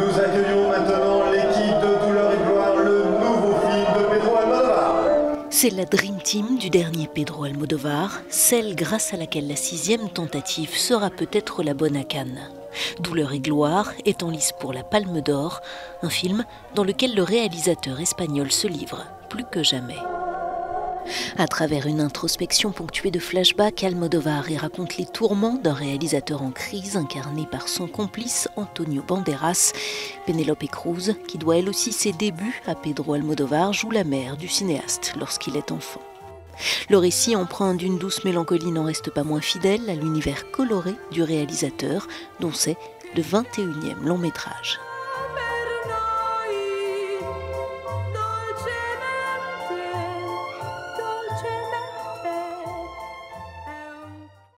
Nous accueillons maintenant l'équipe de Douleur et Gloire, le nouveau film de Pedro Almodovar. C'est la Dream Team du dernier Pedro Almodovar, celle grâce à laquelle la sixième tentative sera peut-être la bonne à Cannes. Douleur et gloire est en lice pour la Palme d'Or, un film dans lequel le réalisateur espagnol se livre plus que jamais. À travers une introspection ponctuée de flashbacks, Almodovar y raconte les tourments d'un réalisateur en crise incarné par son complice Antonio Banderas. Penelope Cruz, qui doit elle aussi ses débuts à Pedro Almodovar, joue la mère du cinéaste lorsqu'il est enfant. Le récit empreint d'une douce mélancolie n'en reste pas moins fidèle à l'univers coloré du réalisateur, dont c'est le 21e long métrage. 却